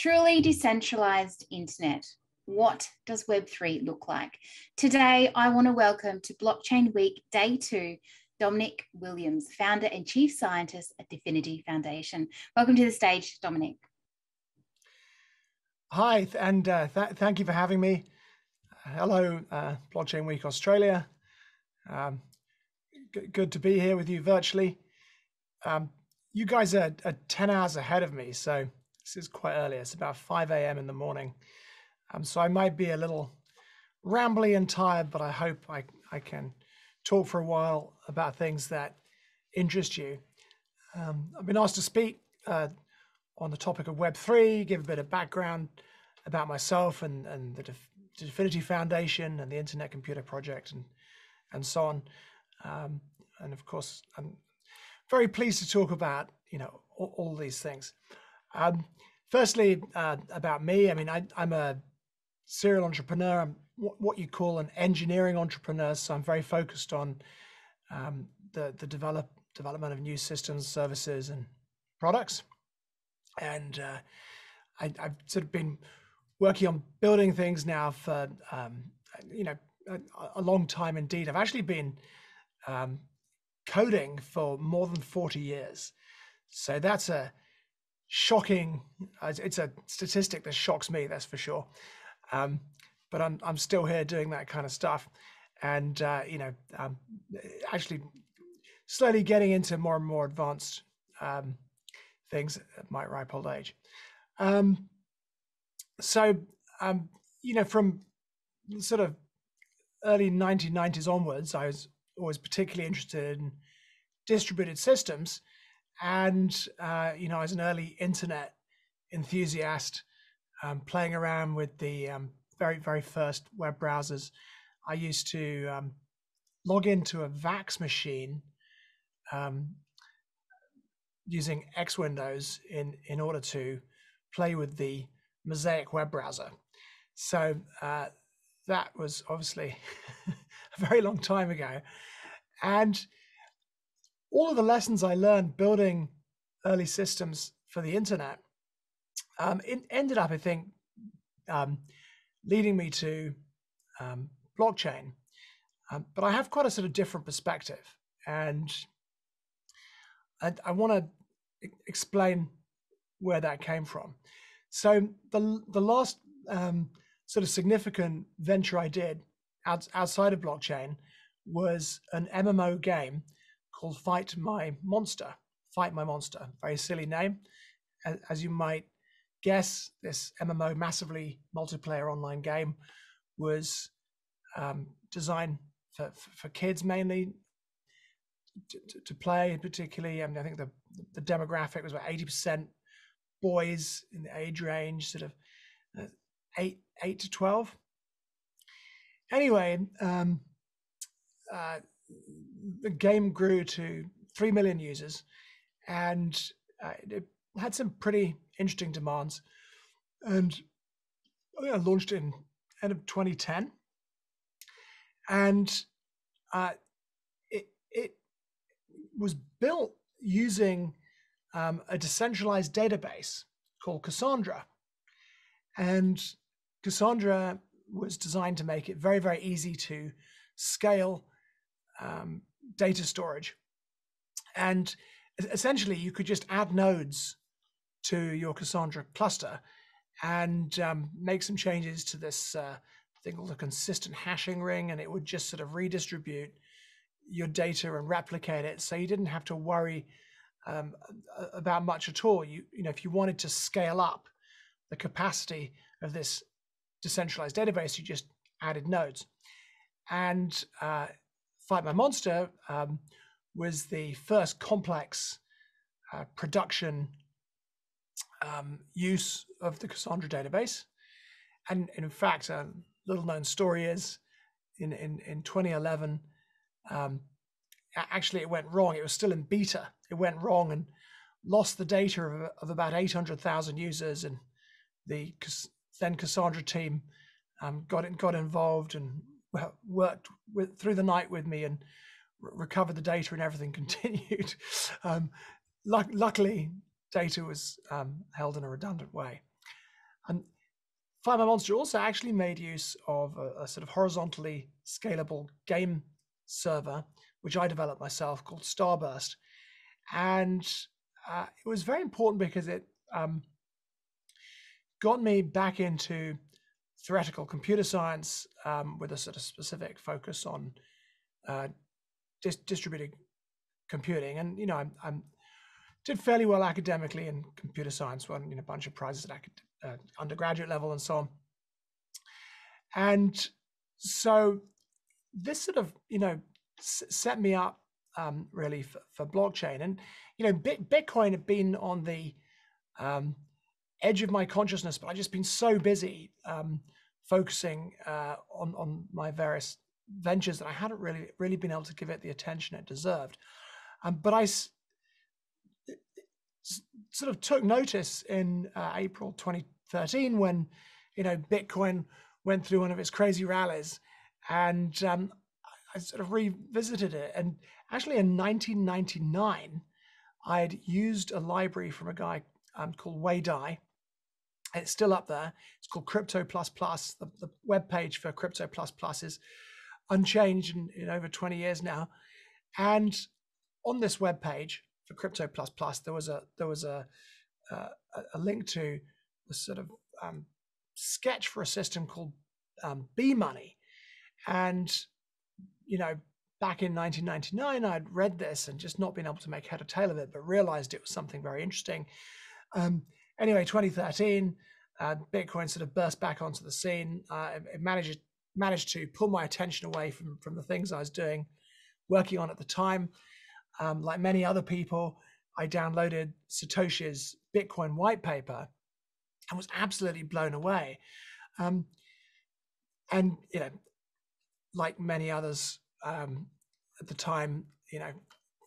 Truly decentralized internet. What does Web3 look like? Today, I want to welcome to Blockchain Week Day 2 Dominic Williams, founder and chief scientist at Dfinity Foundation. Welcome to the stage, Dominic. Hi, and uh, th thank you for having me. Hello, uh, Blockchain Week Australia. Um, good to be here with you virtually. Um, you guys are, are 10 hours ahead of me, so this is quite early. It's about 5 a.m. in the morning. Um, so I might be a little rambly and tired, but I hope I, I can talk for a while about things that interest you. Um, I've been asked to speak uh, on the topic of Web3, give a bit of background about myself and, and the Dfinity Foundation and the Internet Computer Project and, and so on. Um, and of course, I'm very pleased to talk about, you know, all, all these things. Um, firstly, uh, about me, I mean, I, am a serial entrepreneur. I'm what you call an engineering entrepreneur. So I'm very focused on um, the, the develop, development of new systems, services, and products. And uh, I, have sort of been working on building things now for, um, you know, a, a, long time indeed. I've actually been um, coding for more than 40 years. So that's a shocking, it's a statistic that shocks me, that's for sure. Um, but I'm, I'm still here doing that kind of stuff. And, uh, you know, um, actually slowly getting into more and more advanced um, things at my ripe old age. Um, so, um, you know, from sort of early 1990s onwards, I was always particularly interested in distributed systems. And, uh, you know, as an early internet enthusiast, um, playing around with the um, very, very first web browsers, I used to um, log into a VAX machine um, using X Windows in, in order to play with the Mosaic web browser. So uh, that was obviously a very long time ago. And all of the lessons I learned building early systems for the internet um, it ended up, I think, um, leading me to um, blockchain. Um, but I have quite a sort of different perspective, and I, I want to explain where that came from. So the the last um, sort of significant venture I did out, outside of blockchain was an MMO game called Fight My Monster. Fight My Monster, very silly name, as, you might guess. This MMO, massively multiplayer online game, was um, designed for, for kids mainly to, to, play. Particularly, I, mean, I think the the demographic was about eighty percent boys in the age range, sort of uh, eight eight to twelve. Anyway, um, uh, the game grew to 3 million users and uh, it had some pretty interesting demands. And I I launched in end of 2010. And uh, it, it was built using um, a decentralized database called Cassandra. And Cassandra was designed to make it very, very easy to scale um, data storage. And essentially, you could just add nodes to your Cassandra cluster and um, make some changes to this uh, thing called a consistent hashing ring, and it would just sort of redistribute your data and replicate it. So you didn't have to worry um, about much at all. You, you know, if you wanted to scale up the capacity of this decentralized database, you just added nodes. And uh, Fight My Monster um, was the first complex uh, production um, use of the Cassandra database. And in fact, a little known story is in, in, in 2011, um, actually it went wrong. It was still in beta. It went wrong and lost the data of, of about 800,000 users. And the then Cassandra team um, got, got involved and worked with through the night with me and r- recovered the data and everything continued. Um, luckily, data was um, held in a redundant way. And Fight My Monster also actually made use of a, a sort of horizontally scalable game server, which I developed myself called Starburst. And uh, it was very important because it um, got me back into theoretical computer science um, with a sort of specific focus on uh, dis- distributed computing. And you know, I'm, I'm, did fairly well academically in computer science, won you know, a bunch of prizes at acad- uh, undergraduate level and so on. And so this sort of you know s- set me up um, really for, for, blockchain. And you know, Bitcoin had been on the um, edge of my consciousness, but I've just been so busy um, focusing uh, on on my various ventures that I hadn't really really been able to give it the attention it deserved. Um, but I s- sort of took notice in uh, April 2013 when you know Bitcoin went through one of its crazy rallies, and um, I sort of revisited it. And actually, in 1999, I had used a library from a guy um, called Wei Dai. It's still up there. It's called Crypto Plus Plus. The, the web page for Crypto Plus Plus is unchanged in, in over 20 years now. And on this web page for Crypto Plus Plus, there was a there was a uh, a link to a sort of um, sketch for a system called um, B Money, and you know back in 1999, I'd read this and just not been able to make head or tail of it, but realized it was something very interesting. Um, anyway, 2013, uh, Bitcoin sort of burst back onto the scene. Uh, it managed managed to pull my attention away from from the things I was doing, working on at the time. Um, like many other people, I downloaded Satoshi's Bitcoin white paper and was absolutely blown away. Um, and you know, like many others um, at the time, you know,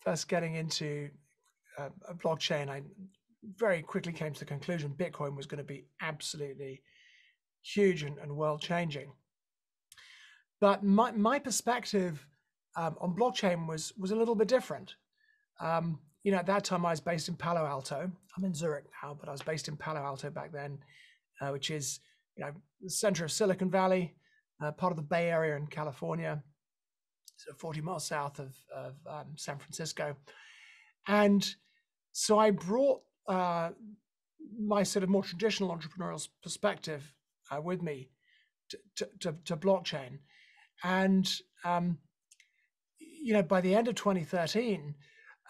first getting into uh, a blockchain, I very quickly came to the conclusion Bitcoin was going to be absolutely huge and, and world changing. But my, my perspective um, on blockchain was was a little bit different. Um, you know, at that time I was based in Palo Alto. I'm in Zurich now, but I was based in Palo Alto back then, uh, which is you know the center of Silicon Valley, uh, part of the Bay Area in California, of 40 miles south of, of um, San Francisco. And so I brought uh, my sort of more traditional entrepreneurial perspective uh, with me to, to, to, blockchain. And, um, you know, by the end of 2013,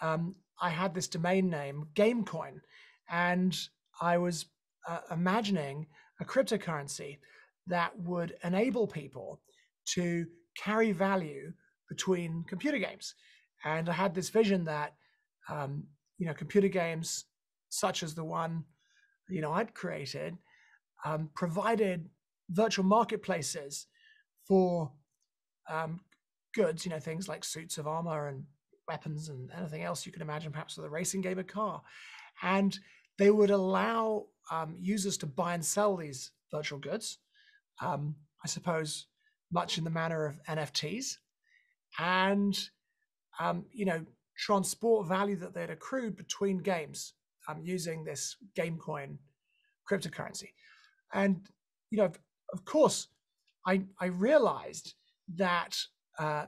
um, I had this domain name, Gamecoin, and I was uh, imagining a cryptocurrency that would enable people to carry value between computer games. And I had this vision that, um, you know, computer games such as the one, you know, I'd created, um, provided virtual marketplaces for um, goods, you know, things like suits of armor and weapons and anything else you can imagine, perhaps with a racing game, a car. And they would allow um, users to buy and sell these virtual goods, um, I suppose, much in the manner of NFTs, and um, you know, transport value that they'd accrued between games um, using this Gamecoin cryptocurrency. And you know, of course, I I realized that uh,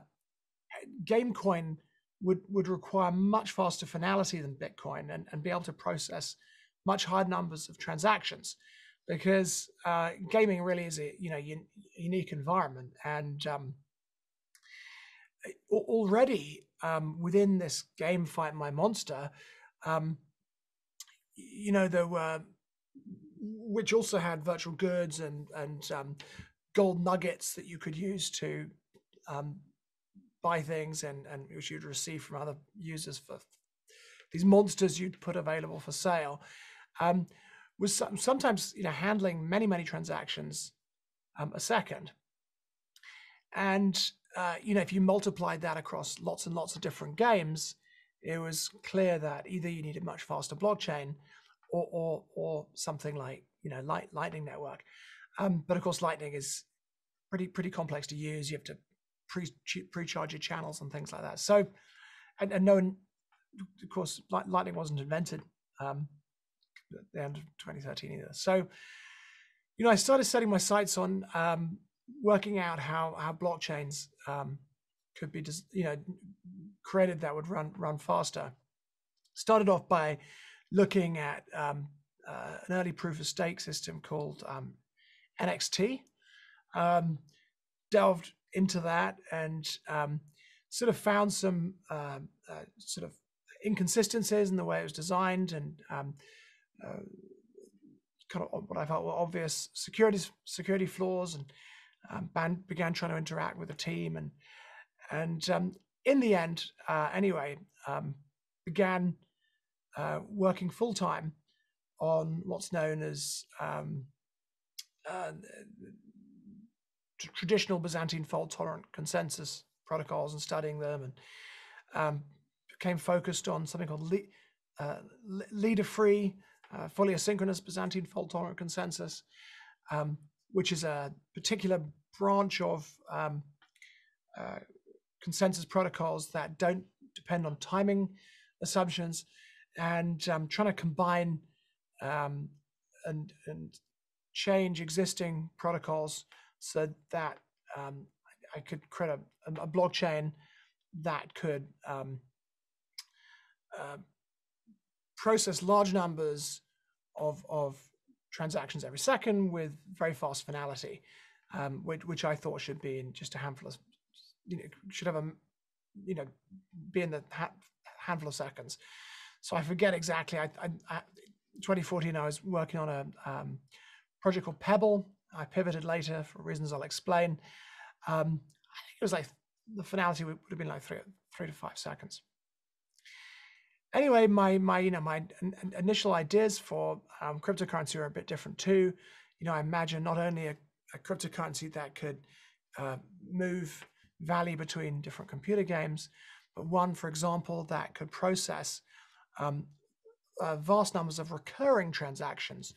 Gamecoin would would require much faster finality than Bitcoin and, and be able to process much higher numbers of transactions because uh, gaming really is a you know un- unique environment and um, already um, within this game fight my monster um, you know there were which also had virtual goods and and um, gold nuggets that you could use to um, buy things and and which you'd receive from other users for these monsters you'd put available for sale. Um, was sometimes you know handling many many transactions um, a second. And uh, you know if you multiplied that across lots and lots of different games it was clear that either you needed much faster blockchain or or, or something like you know light, lightning network. Um, but of course lightning is pretty pretty complex to use. You have to pre pre-charge your channels and things like that. So and, and no one of course lightning wasn't invented um, at the end of 2013 either. So you know, I started setting my sights on um, working out how how blockchains um, could be, you know, created that would run run faster. Started off by looking at um, uh, an early proof of stake system called um, NXT. Um, delved into that and um, sort of found some uh, uh, sort of inconsistencies in the way it was designed and um, uh, kind of what I felt were obvious security security flaws and began trying to interact with the team and and um, in the end uh, anyway um, began uh, working full time on what's known as um, uh, traditional Byzantine fault tolerant consensus protocols and studying them and um, became focused on something called le- uh, leader free uh, fully asynchronous Byzantine fault tolerant consensus, um, which is a particular branch of um, uh, consensus protocols that don't depend on timing assumptions, and um, trying to combine um, and, and change existing protocols so that um, I could create a, a blockchain that could um, uh, process large numbers of, of transactions every second with very fast finality, um, which, which, I thought should be in just a handful of, you know, should have a, you know, be in the ha- handful of seconds. So I forget exactly. I, I, I 2014, I was working on a um, project called Pebble. I pivoted later for reasons I'll explain. Um, I think it was like the finality would, would have been like three, three to five seconds anyway, my my you know my initial ideas for um, cryptocurrency are a bit different too. You know, I imagine not only a, a cryptocurrency that could uh, move value between different computer games, but one, for example, that could process um, uh, vast numbers of recurring transactions.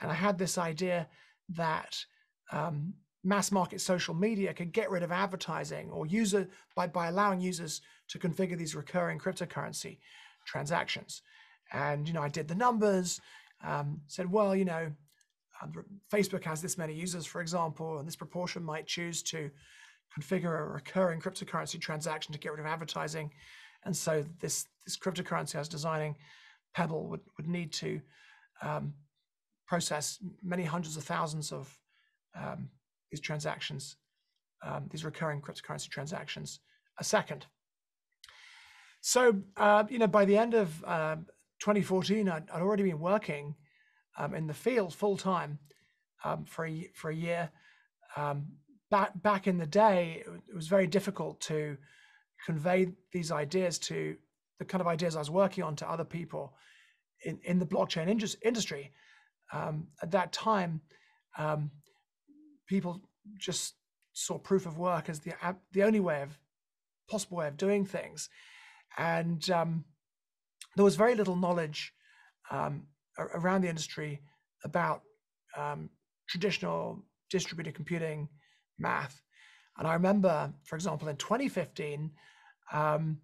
And I had this idea that um, mass market social media could get rid of advertising or user by, by allowing users to configure these recurring cryptocurrency transactions. And, you know, I did the numbers, um, said, well, you know, um, Facebook has this many users, for example, and this proportion might choose to configure a recurring cryptocurrency transaction to get rid of advertising. And so this, this cryptocurrency I was designing, Pebble, would, would need to um, process many hundreds of thousands of um, these transactions, um, these recurring cryptocurrency transactions a second. So, uh, you know, by the end of uh, 2014, I'd, I'd, already been working um, in the field full time um, for a, for a year. Um, back back in the day, it was very difficult to convey these ideas to the kind of ideas I was working on to other people in, in the blockchain industry. Um, at that time, um, people just saw proof of work as the the only way of possible way of doing things and um, there was very little knowledge um, around the industry about um, traditional distributed computing math. And I remember, for example, in 2015, um,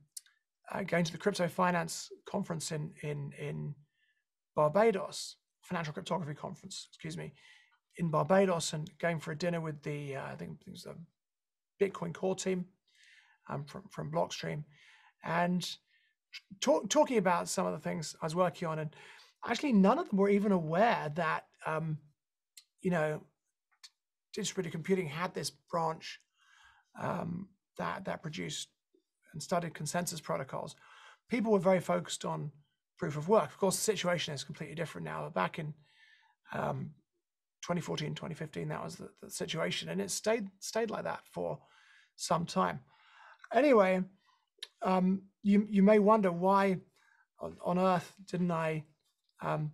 uh, going to the crypto finance conference in in in Barbados, financial cryptography conference, excuse me, in Barbados, and going for a dinner with the uh, I think it was the Bitcoin core team um, from from Blockstream, and talk, talking about some of the things I was working on, and actually none of them were even aware that um, you know distributed computing had this branch um, that that produced and studied consensus protocols. People were very focused on proof of work. Of course, the situation is completely different now. But Back in um, 2014, 2015, that was the, the, situation, and it stayed stayed like that for some time. Anyway, um, you you may wonder why on, earth didn't I um,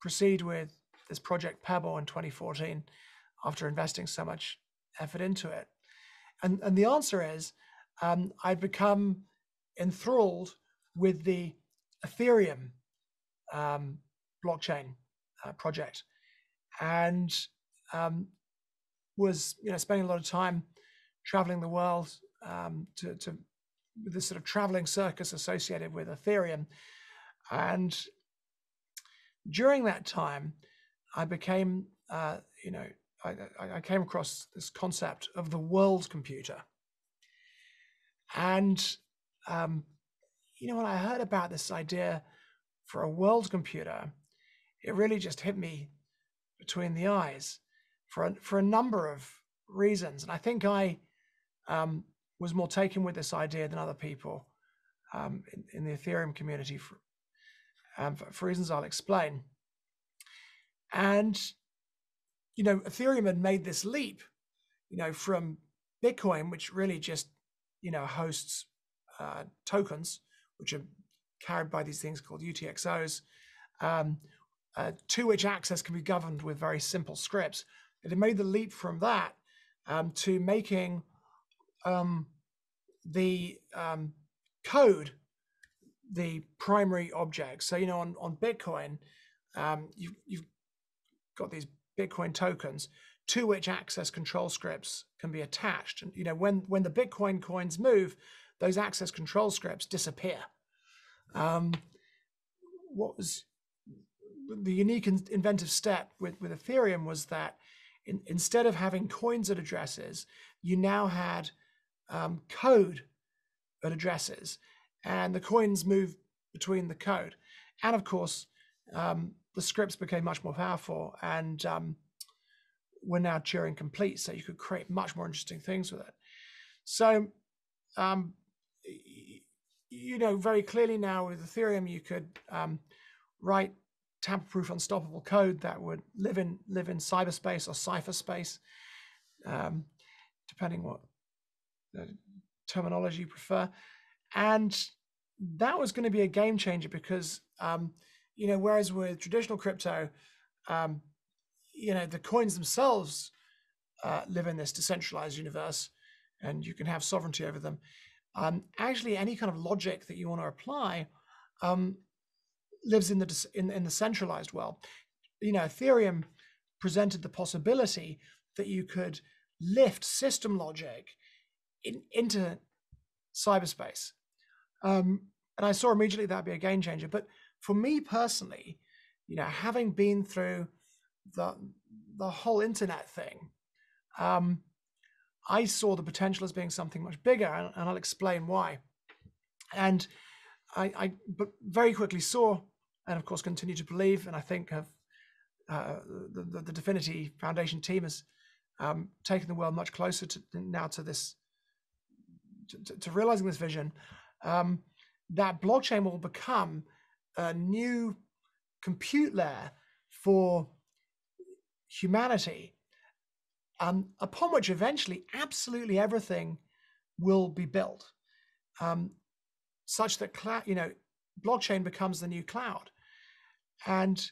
proceed with this project Pebble in 2014 after investing so much effort into it? And and the answer is um, I'd become enthralled with the Ethereum um, blockchain uh, project, and um, was you know spending a lot of time traveling the world um, to, to this sort of traveling circus associated with Ethereum. And during that time, I became uh, you know, I, I, came across this concept of the world computer. And, um, you know, when I heard about this idea for a world computer, it really just hit me between the eyes for a, for a number of reasons. And I think I um, was more taken with this idea than other people um, in, in, the Ethereum community for, um, for, for reasons I'll explain. And you know, Ethereum had made this leap, you know, from Bitcoin, which really just, you know, hosts uh, tokens, which are carried by these things called UTXOs, um, uh, to which access can be governed with very simple scripts. It had made the leap from that um, to making um, the um, code the primary object. So, you know, on, on Bitcoin, um, you, you've got these Bitcoin tokens to which access control scripts can be attached. And you know, when when the Bitcoin coins move, those access control scripts disappear. Um, what was the unique inventive step with, with Ethereum was that in, instead of having coins at addresses, you now had um, code at addresses, and the coins move between the code. And of course, um, the scripts became much more powerful and um, were now Turing complete. So you could create much more interesting things with it. So, um, you know, very clearly now with Ethereum, you could um, write tamper-proof, unstoppable code that would live in live in cyberspace or cypherspace, um, depending what terminology you prefer. And that was going to be a game changer because um, you know, whereas with traditional crypto, um, you know, the coins themselves uh, live in this decentralized universe, and you can have sovereignty over them. Um, actually, any kind of logic that you want to apply um, lives in the in, in the centralized world. You know, Ethereum presented the possibility that you could lift system logic in, into cyberspace. Um, and I saw immediately that'd be a game changer. But for me personally, you know, having been through the the whole internet thing, um, I saw the potential as being something much bigger, and, and I'll explain why. And I, I, but very quickly saw, and of course continue to believe, and I think have uh, the, the, the Dfinity Foundation team has um, taken the world much closer to now to this, to, to, to realizing this vision. Um, that blockchain will become a new compute layer for humanity, um, upon which eventually absolutely everything will be built, um, such that you know, blockchain becomes the new cloud. And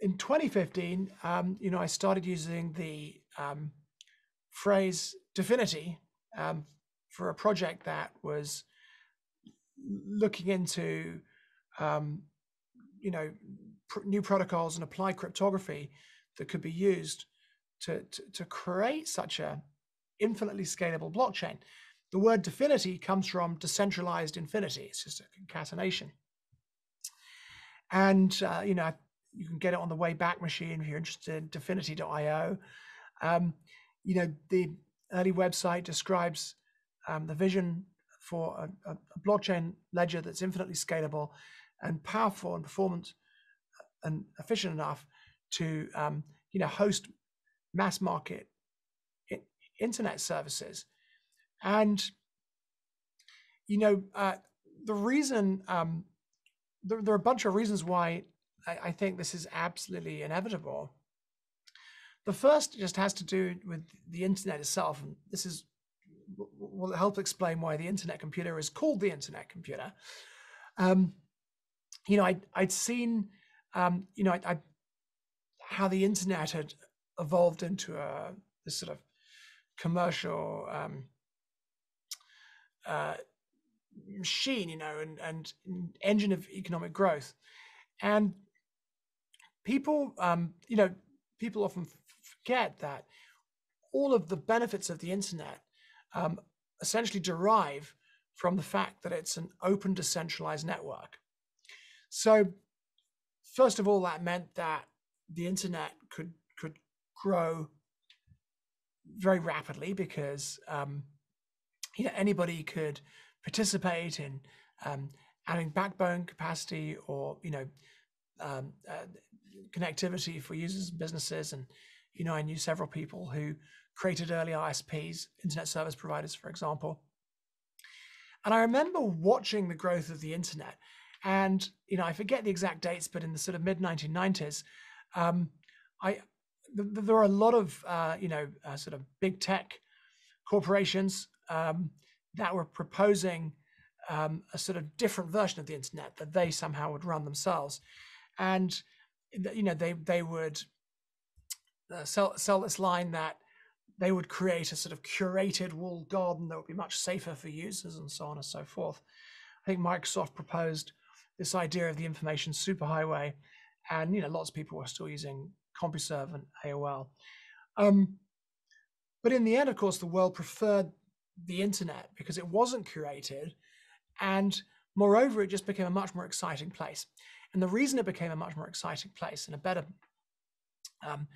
in 2015, um, you know, I started using the um, phrase Dfinity um, for a project that was looking into um, you know pr- new protocols and applied cryptography that could be used to, to, to create such a infinitely scalable blockchain. The word Dfinity comes from decentralized infinity. It's just a concatenation. And uh, you know you can get it on the Wayback Machine if you're interested. Dfinity.io. Um, you know the early website describes um, the vision for a, a, blockchain ledger that's infinitely scalable and powerful and performant and efficient enough to um, you know host mass market internet services. And you know uh, the reason um, there, there, are a bunch of reasons why I, I think this is absolutely inevitable. The first just has to do with the internet itself and this is will help explain why the internet computer is called the internet computer. Um, you know, I'd, I'd seen, um, you know, I, I, how the internet had evolved into a this sort of commercial um, uh, machine, you know, and, and engine of economic growth. And people, um, you know, people often forget that all of the benefits of the internet um, essentially derive from the fact that it's an open decentralized network. So, first of all, that meant that the internet could could grow very rapidly because um, you know anybody could participate in um, adding backbone capacity or you know um, uh, connectivity for users and businesses and you know i knew several people who created early isps internet service providers for example. And i remember watching the growth of the internet and you know i forget the exact dates but in the sort of mid 1990s um, i th- there are a lot of uh, you know uh, sort of big tech corporations um, that were proposing um, a sort of different version of the internet that they somehow would run themselves, and you know they they would uh, sell sell this line that they would create a sort of curated walled garden that would be much safer for users and so on and so forth. I think Microsoft proposed this idea of the information superhighway, and you know lots of people were still using CompuServe and AOL. Um, but in the end, of course, the world preferred the internet because it wasn't curated and moreover, it just became a much more exciting place. And the reason it became a much more exciting place and a better um,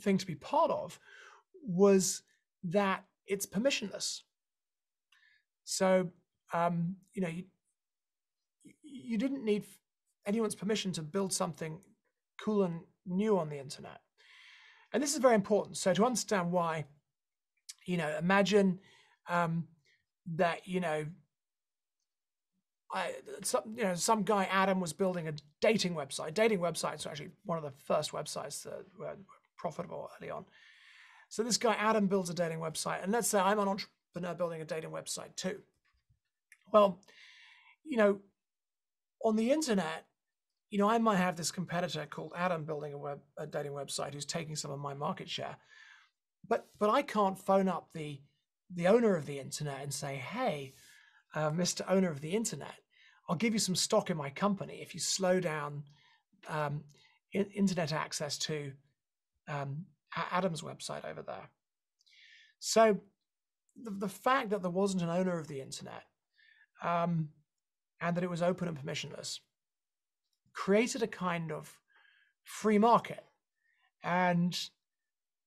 thing to be part of was that it's permissionless. So, um, you know, you, you didn't need anyone's permission to build something cool and new on the internet. And this is very important. So, to understand why, you know, imagine um, that, you know, I, some, you know, some guy Adam was building a dating website. Dating websites are actually one of the first websites that were profitable early on. So this guy Adam builds a dating website, and let's say I'm an entrepreneur building a dating website too. Well, you know, on the internet, you know, I might have this competitor called Adam building a web a dating website who's taking some of my market share, but but I can't phone up the the owner of the internet and say, hey, uh, Mr. Owner of the internet, I'll give you some stock in my company if you slow down um, in, internet access to um, Adam's website over there. So the, the, fact that there wasn't an owner of the internet um, and that it was open and permissionless created a kind of free market. And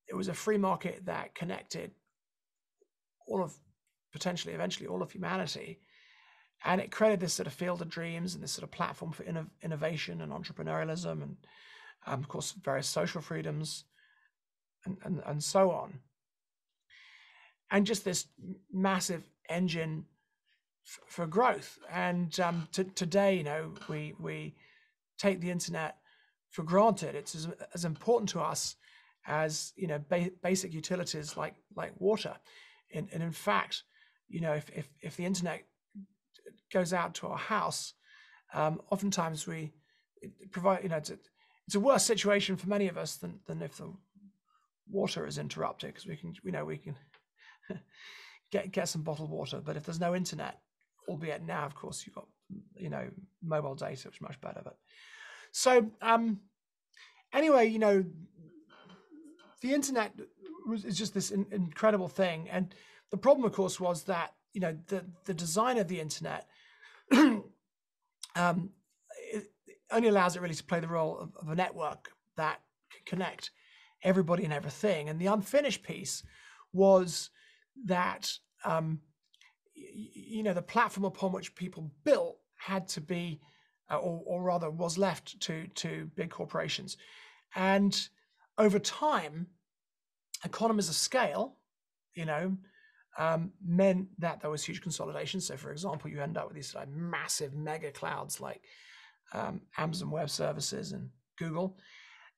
it was a free market that connected all of potentially eventually all of humanity and it created this sort of field of dreams and this sort of platform for inno- innovation and entrepreneurialism and um, of course various social freedoms and, and, and so on. And just this massive engine f- for growth. And um, t- today you know we we take the internet for granted. It's as, as important to us as you know ba- basic utilities like like water. And, and in fact you know if, if if the internet goes out to our house, um, oftentimes we provide, you know, it's a, it's a worse situation for many of us than, than if the water is interrupted because we can, you know, we can get, get some bottled water. But if there's no internet, albeit now, of course, you've got, you know, mobile data, which is much better. But so, um, anyway, you know, the internet is just this in, incredible thing. And the problem, of course, was that, you know, the, the design of the internet um, only allows it really to play the role of, of, a network that can connect everybody and everything. And the unfinished piece was that um, you know the platform upon which people built had to be, uh, or, or rather, was left to to big corporations, and over time, economies of scale, you know, um, meant that there was huge consolidation. So, for example, you end up with these like massive mega clouds like um, Amazon Web Services and Google,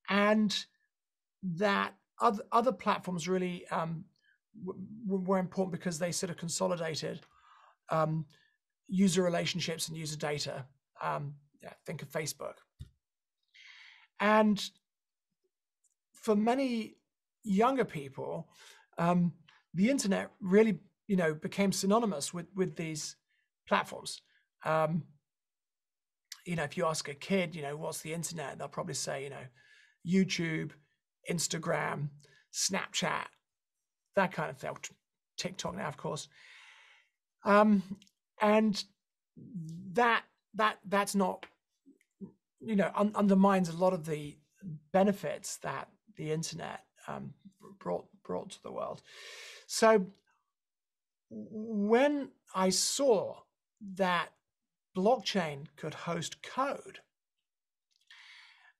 and that other other platforms really um, were important because they sort of consolidated um, user relationships and user data. Um, yeah, think of Facebook, and for many younger people. Um, the internet really, you know, became synonymous with with these platforms. Um, you know, if you ask a kid, you know, what's the internet, they'll probably say, you know, YouTube, Instagram, Snapchat, that kind of thing. TikTok now, of course. Um, and that that that's not, you know, un- undermines a lot of the benefits that the internet um, brought brought to the world. So when I saw that blockchain could host code,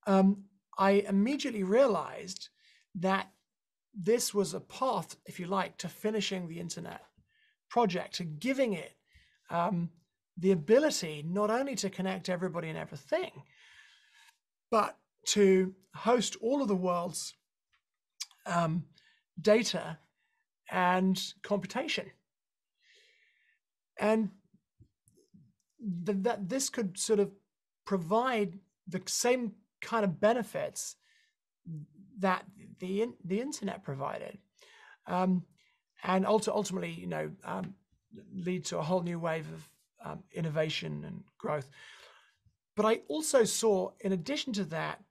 um, I immediately realized that this was a path, if you like, to finishing the internet project, to giving it um, the ability not only to connect everybody and everything, but to host all of the world's um, data and computation. And th- that this could sort of provide the same kind of benefits that the the internet provided, um, and also ultimately, you know, um, lead to a whole new wave of um, innovation and growth. But I also saw, in addition to that,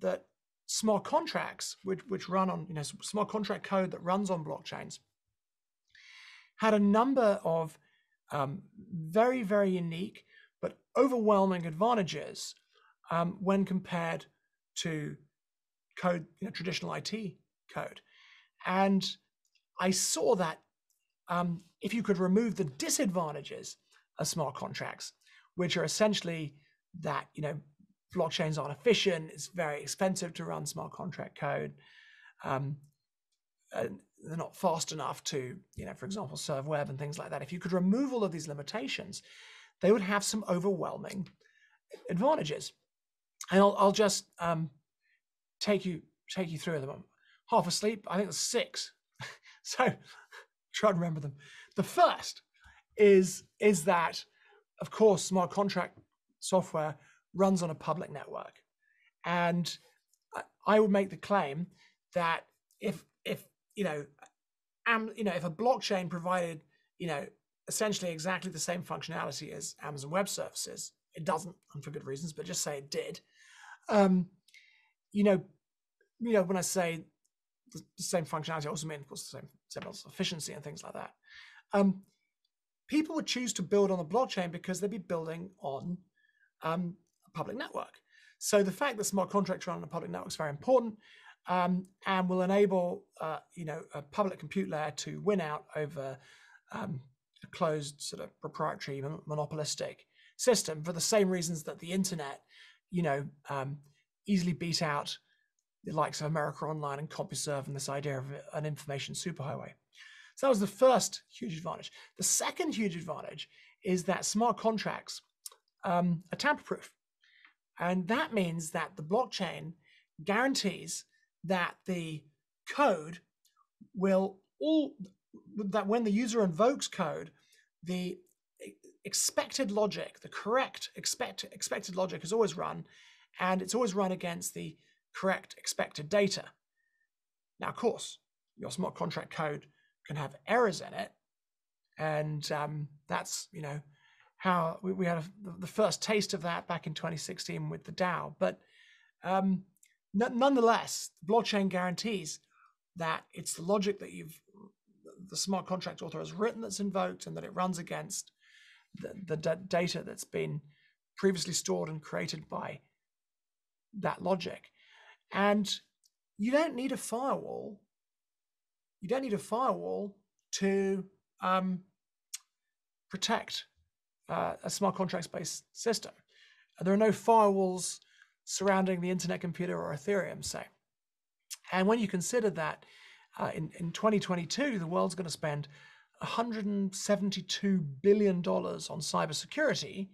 that smart contracts, which, which run on, you know, smart contract code that runs on blockchains, had a number of um, very, very unique but overwhelming advantages um, when compared to code, you know, traditional IT code. And I saw that um, if you could remove the disadvantages of smart contracts, which are essentially that you know blockchains aren't efficient, it's very expensive to run smart contract code, um, they're not fast enough to you know for example serve web and things like that. If you could remove all of these limitations, they would have some overwhelming advantages. And I'll, I'll just um, take you take you through them. I'm half asleep. I think there's six. so try to remember them. The first is is that, of course, smart contract software runs on a public network, and I would make the claim that if if you know, am you know if a blockchain provided you know essentially exactly the same functionality as Amazon Web Services, it doesn't, and for good reasons, but just say it did. Um, you know, you know when I say the, same functionality, I also mean of course the same same efficiency and things like that. Um, people would choose to build on the blockchain because they'd be building on um, a public network. So the fact that smart contracts run on a public network is very important um, and will enable uh, you know a public compute layer to win out over um, a closed sort of proprietary monopolistic system for the same reasons that the internet you know um, easily beat out the likes of America Online and CompuServe and this idea of an information superhighway. So that was the first huge advantage. The second huge advantage is that smart contracts um, are tamper-proof. And that means that the blockchain guarantees that the code will all, that when the user invokes code, the expected logic, the correct expect, expected logic is always run, and it's always run against the correct expected data. Now, of course, your smart contract code can have errors in it. And um, that's, you know, how we, we had a, the first taste of that back in 2016 with the DAO. But um, nonetheless, the blockchain guarantees that it's the logic that you've, the smart contract author has written that's invoked and that it runs against the, the data that's been previously stored and created by that logic. And you don't need a firewall you don't need a firewall to um, protect uh, a smart contracts based system. There are no firewalls surrounding the internet computer or Ethereum, say. And when you consider that uh, in, in 2022, the world's going to spend $172 billion on cybersecurity,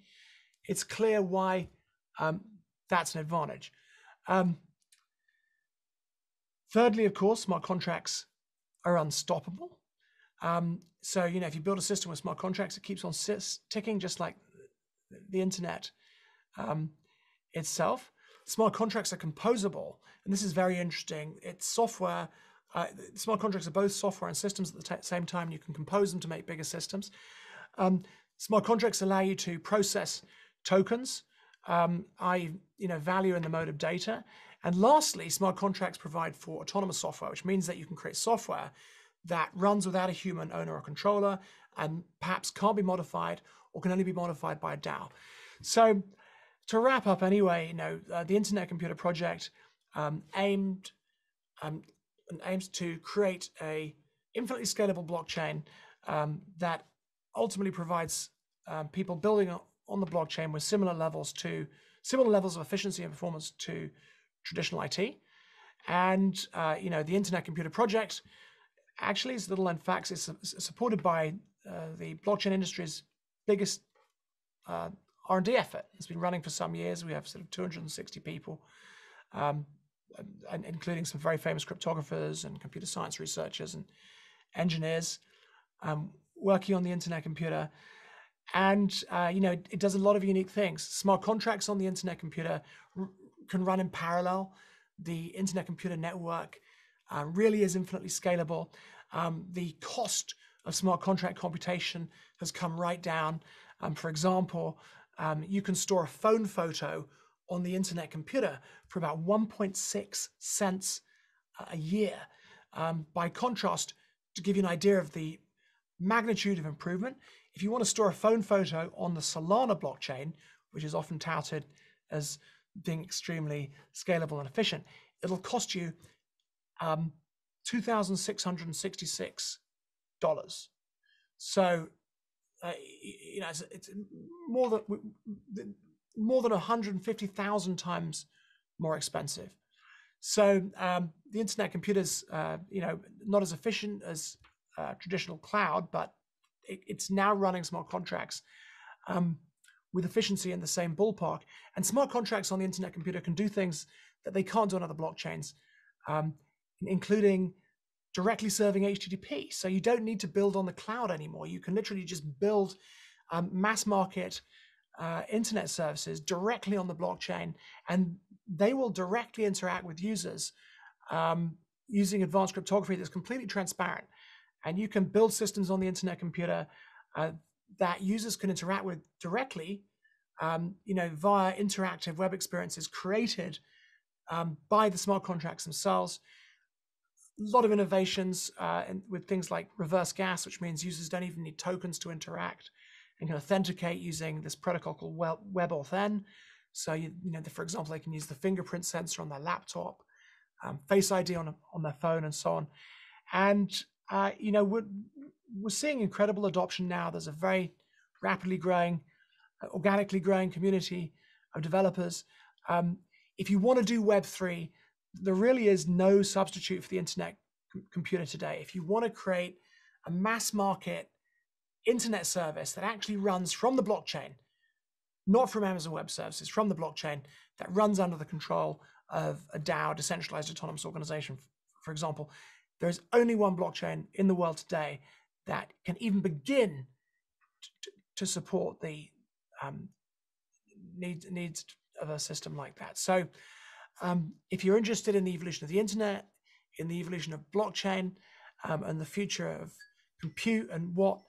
it's clear why um, that's an advantage. Um, thirdly, of course, smart contracts are unstoppable. Um, so, you know, if you build a system with smart contracts, it keeps on ticking just like the internet um, itself. Smart contracts are composable, and this is very interesting. It's software. Uh, smart contracts are both software and systems at the same time. You can compose them to make bigger systems. Um, smart contracts allow you to process tokens, um, i.e., you know, value in the mode of data, and lastly, smart contracts provide for autonomous software, which means that you can create software that runs without a human owner or controller and perhaps can't be modified or can only be modified by a DAO. So to wrap up anyway, you know, uh, the Internet Computer Project um, aimed um, aims to create a infinitely scalable blockchain um, that ultimately provides um, people building on the blockchain with similar levels to similar levels of efficiency and performance to traditional IT. And uh, you know, the Internet Computer Project actually is little known facts. It's, supported by uh, the blockchain industry's biggest uh, R&D effort. It's been running for some years. We have sort of 260 people, um, and, including some very famous cryptographers and computer science researchers and engineers um, working on the internet computer. And uh, you know, it, does a lot of unique things. Smart contracts on the internet computer can run in parallel. The internet computer network uh, really is infinitely scalable. Um, the cost of smart contract computation has come right down. Um, for example, um, you can store a phone photo on the internet computer for about 1.6 cents a year. Um, by contrast, to give you an idea of the magnitude of improvement, if you want to store a phone photo on the Solana blockchain, which is often touted as being extremely scalable and efficient, it'll cost you um, $2,666. So, uh, you know, it's, it's, more than more than 150,000 times more expensive. So um, the internet computers, uh, you know, not as efficient as uh, traditional cloud, but it, it's now running smart contracts um, with efficiency in the same ballpark. And smart contracts on the internet computer can do things that they can't do on other blockchains, um, including directly serving HTTP. So you don't need to build on the cloud anymore. You can literally just build um, mass market uh, internet services directly on the blockchain, and they will directly interact with users um, using advanced cryptography that's completely transparent. And you can build systems on the internet computer uh, that users can interact with directly, um, you know, via interactive web experiences created um, by the smart contracts themselves. A lot of innovations uh, with things like reverse gas, which means users don't even need tokens to interact and can authenticate using this protocol called WebAuthn. So, you, you know, the, for example, they can use the fingerprint sensor on their laptop, um, Face ID on, on their phone, and so on. And, uh, you know, we're, we're seeing incredible adoption now. There's a very rapidly growing, uh, organically growing community of developers. Um, if you want to do Web3, there really is no substitute for the internet computer today. If you want to create a mass market internet service that actually runs from the blockchain, not from Amazon Web Services, from the blockchain that runs under the control of a DAO, decentralized autonomous organization, for example, there's only one blockchain in the world today that can even begin to, to support the um, needs needs of a system like that. So, um, if you're interested in the evolution of the internet, in the evolution of blockchain, um, and the future of compute and what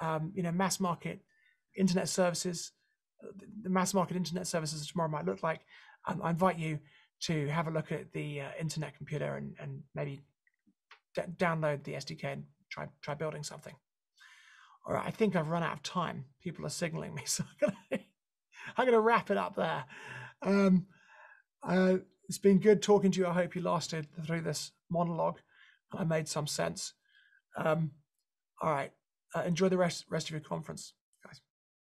um, you know, mass market internet services, the mass market internet services tomorrow might look like, um, I invite you to have a look at the uh, internet computer and, and maybe download the SDK and try try building something. All right, I think I've run out of time. People are signaling me, so I'm gonna, I'm gonna wrap it up there. Um, uh, it's been good talking to you. I hope you lasted through this monologue. I made some sense. Um, all right uh, enjoy the rest rest of your conference.